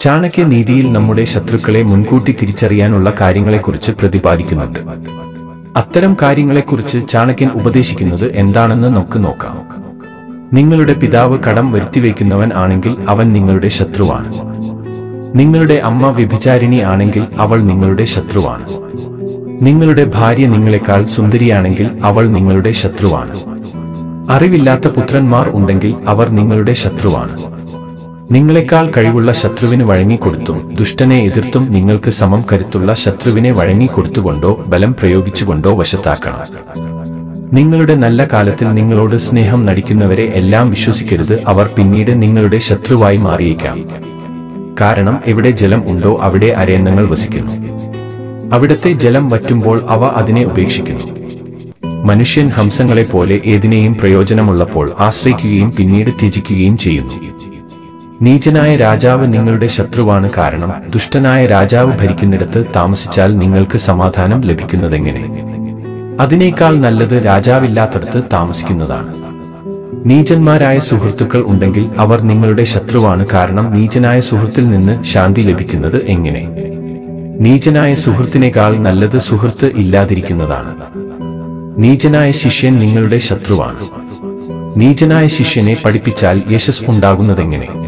ചാണക്യ നീതിയിൽ നമ്മുടെ ശത്രുക്കളെ മുൻകൂട്ടി തിരിച്ചറിയാനുള്ള കാര്യങ്ങളെക്കുറിച്ച് പ്രതിപാദിക്കുന്നുണ്ട്. അത്തരം കാര്യങ്ങളെക്കുറിച്ച് ചാണക്യൻ ഉപദേശിക്കുന്നത് എന്താണെന്ന് നമുക്ക് നോക്കാം. നിങ്ങളുടെ പിതാവ് കടം വരുത്തിവെക്കുന്നവൻ ആണെങ്കിൽ അവൻ നിങ്ങളുടെ ശത്രുവാണ്. നിങ്ങളുടെ അമ്മ വ്യഭിചാരിണി ആണെങ്കിൽ അവൾ നിങ്ങളുടെ ശത്രുവാണ്. നിങ്ങളുടെ ഭാര്യ നിങ്ങളെക്കാൾ സുന്ദരിയാണെങ്കിൽ അവൾ നിങ്ങളുടെ ശത്രുവാണ്. അറിവില്ലാത്ത പുത്രന്മാർ ഉണ്ടെങ്കിൽ അവർ നിങ്ങളുടെ ശത്രുവാണ്. നിങ്ങളെക്കാൾ കഴിവുള്ള ശത്രുവിന് വഴങ്ങിക്കൊടുത്തും ദുഷ്ടനെ എതിർത്തും നിങ്ങൾക്ക് സമം കരുത്തുള്ള ശത്രുവിനെ വഴങ്ങിക്കൊടുത്തുകൊണ്ടോ ബലം പ്രയോഗിച്ചുകൊണ്ടോ വശത്താക്കണം. നിങ്ങളുടെ നല്ല കാലത്തിൽ നിങ്ങളോട് സ്നേഹം നടിക്കുന്നവരെ എല്ലാം വിശ്വസിക്കരുത്. അവർ പിന്നീട് നിങ്ങളുടെ ശത്രുവായി മാറിയേക്കാം. കാരണം എവിടെ ജലം ഉണ്ടോ അവിടെ അരയന്നങ്ങൾ വസിക്കുന്നു. അവിടത്തെ ജലം വറ്റുമ്പോൾ അവ അതിനെ ഉപേക്ഷിക്കുന്നു. മനുഷ്യൻ ഹംസങ്ങളെ പോലെ ഏതിനെയും പ്രയോജനമുള്ളപ്പോൾ ആശ്രയിക്കുകയും പിന്നീട് ത്യജിക്കുകയും ചെയ്യുന്നു. നീചനായ രാജാവ് നിങ്ങളുടെ ശത്രുവാണ് കാരണം ദുഷ്ടനായ രാജാവ് ഭരിക്കുന്നിടത്ത് താമസിച്ചാൽ നിങ്ങൾക്ക് സമാധാനം ലഭിക്കുന്നതെങ്ങനെ? അതിനേക്കാൾ നല്ലത് രാജാവില്ലാത്തടത്ത് താമസിക്കുന്നതാണ്. നീചന്മാരായ സുഹൃത്തുക്കൾ ഉണ്ടെങ്കിൽ അവർ നിങ്ങളുടെ ശത്രുവാണ് കാരണം നീചനായ സുഹൃത്തിൽ നിന്ന് ശാന്തി ലഭിക്കുന്നത് എങ്ങനെ? നീചനായ സുഹൃത്തിനേക്കാൾ നല്ലത് സുഹൃത്ത് ഇല്ലാതിരിക്കുന്നതാണ്. നീചനായ ശിഷ്യൻ നിങ്ങളുടെ ശത്രുവാണ്. നീചനായ ശിഷ്യനെ പഠിപ്പിച്ചാൽ യശസ് ഉണ്ടാകുന്നതെങ്ങനെ?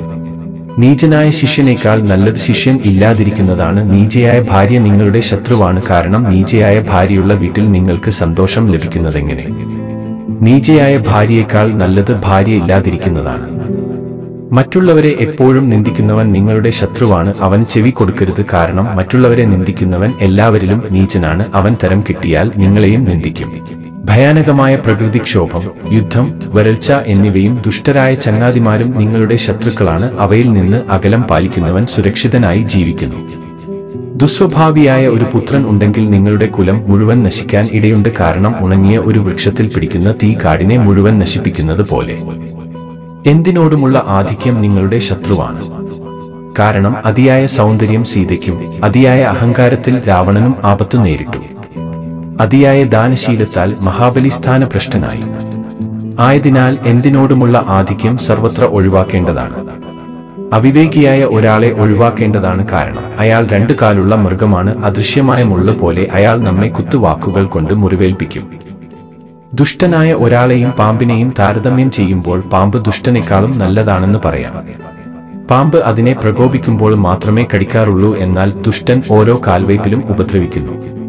നീചനായ ശിഷ്യനേക്കാൾ നല്ലത് ശിഷ്യൻ ഇല്ലാതിരിക്കുന്നതാണ്. നീചയായ ഭാര്യ നിങ്ങളുടെ ശത്രുവാണ്. കാരണം നീചയായ ഭാര്യയുള്ള വീട്ടിൽ നിങ്ങൾക്ക് സന്തോഷം ലഭിക്കുന്നതെങ്ങനെ? നീചയായ ഭാര്യയേക്കാൾ നല്ലത് ഭാര്യ ഇല്ലാതിരിക്കുന്നതാണ്. മറ്റുള്ളവരെ എപ്പോഴും നിന്ദിക്കുന്നവൻ നിങ്ങളുടെ ശത്രുവാണ്. അവൻ ചെവി കൊടുക്കരുത്. കാരണം മറ്റുള്ളവരെ നിന്ദിക്കുന്നവൻ എല്ലാവരിലും നീചനാണ്. അവൻ തരം കിട്ടിയാൽ നിങ്ങളെയും നിന്ദിക്കും. ഭയാനകമായ പ്രകൃതിക്ഷോഭം യുദ്ധം വരൾച്ച എന്നിവയും ദുഷ്ടരായ ചങ്ങാതിമാരും നിങ്ങളുടെ ശത്രുക്കളാണ്. അവയിൽ നിന്ന് അകലം പാലിക്കുന്നവൻ സുരക്ഷിതനായി ജീവിക്കുന്നു. ദുസ്വഭാവിയായ ഒരു പുത്രൻ ഉണ്ടെങ്കിൽ നിങ്ങളുടെ കുലം മുഴുവൻ നശിക്കാൻ ഇടയുണ്ട്. കാരണം ഉണങ്ങിയ ഒരു വൃക്ഷത്തിൽ പിടിക്കുന്ന തീ കാടിനെ മുഴുവൻ നശിപ്പിക്കുന്നത് പോലെ. എന്തിനോടുമുള്ള ആധിക്യം നിങ്ങളുടെ ശത്രുവാണ്. കാരണം അതിയായ സൗന്ദര്യം സീതയ്ക്കും അതിയായ അഹങ്കാരത്തിൽ രാവണനും ആപത്തു നേരിട്ടു അതിയായ ദാനശീലത്താൽ മഹാബലി സ്ഥാനഭ്രഷ്ടനായി ആയതിനാൽ എന്തിനോടുമുള്ള ആധിക്യം സർവത്ര ഒഴിവാക്കേണ്ടതാണ്. അവിവേകിയായ ഒരാളെ ഒഴിവാക്കേണ്ടതാണ് കാരണം അയാൾ രണ്ടു കാലുള്ള മൃഗമാണ് അദൃശ്യമായ മുള്ള പോലെ അയാൾ നമ്മെ കുത്തുവാക്കുകൾ കൊണ്ട് മുറിവേൽപ്പിക്കും. ദുഷ്ടനായ ഒരാളെയും പാമ്പിനെയും താരതമ്യം ചെയ്യുമ്പോൾ പാമ്പ് ദുഷ്ടനേക്കാളും നല്ലതാണെന്ന് പറയാം. പാമ്പ് അതിനെ പ്രകോപിക്കുമ്പോൾ മാത്രമേ കടിക്കാറുള്ളൂ എന്നാൽ ദുഷ്ടൻ ഓരോ കാൽവയ്പിലും ഉപദ്രവിക്കുന്നു.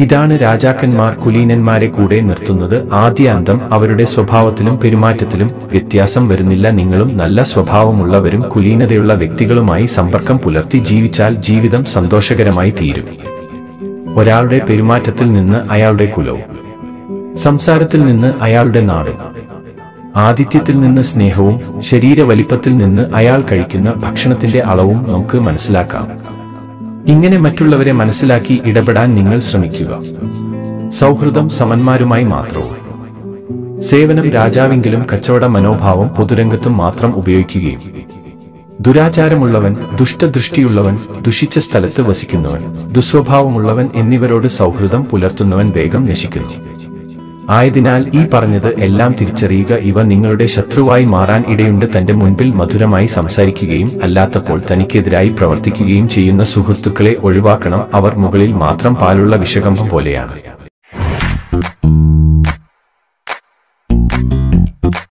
ഇതാണ് രാജാക്കന്മാർ കുലീനന്മാരെ കൂടെ നിർത്തുന്നത്. ആദ്യ അന്തം അവരുടെ സ്വഭാവത്തിലും പെരുമാറ്റത്തിലും വ്യത്യാസം വരുന്നില്ല. നിങ്ങളും നല്ല സ്വഭാവമുള്ളവരും കുലീനതയുള്ള വ്യക്തികളുമായി സമ്പർക്കം പുലർത്തി ജീവിച്ചാൽ ജീവിതം സന്തോഷകരമായി തീരും. ഒരാളുടെ പെരുമാറ്റത്തിൽ നിന്ന് അയാളുടെ കുലവും സംസാരത്തിൽ നിന്ന് അയാളുടെ നാടും ആതിഥ്യത്തിൽ നിന്ന് സ്നേഹവും ശരീര വലിപ്പത്തിൽ നിന്ന് അയാൾ കഴിക്കുന്ന ഭക്ഷണത്തിന്റെ അളവും നമുക്ക് മനസ്സിലാക്കാം. ഇങ്ങനെ മറ്റുള്ളവരെ മനസ്സിലാക്കി ഇടപെടാൻ നിങ്ങൾ ശ്രമിക്കുക. സൗഹൃദം സമന്മാരുമായി മാത്രവും സേവനം രാജാവെങ്കിലും കച്ചവട മനോഭാവം പൊതുരംഗത്തും മാത്രം ഉപയോഗിക്കുകയും. ദുരാചാരമുള്ളവൻ ദുഷ്ടദൃഷ്ടിയുള്ളവൻ ദുഷിച്ച സ്ഥലത്ത് വസിക്കുന്നവൻ ദുസ്വഭാവമുള്ളവൻ എന്നിവരോട് സൗഹൃദം പുലർത്തുന്നവൻ വേഗം നശിക്കുന്നു. ആയതിനാൽ ഈ പറഞ്ഞത് എല്ലാം തിരിച്ചറിയുക ഇവ നിങ്ങളുടെ ശത്രുവായി മാറാൻ ഇടയുണ്ട് തന്റെ മുൻപിൽ മധുരമായി സംസാരിക്കുകയും അല്ലാത്തപ്പോൾ തനിക്കെതിരായി പ്രവർത്തിക്കുകയും ചെയ്യുന്ന സുഹൃത്തുക്കളെ ഒഴിവാക്കണം. അവർ മുകളിൽ മാത്രം പാലുള്ള വിഷകമ്പം പോലെയാണ്.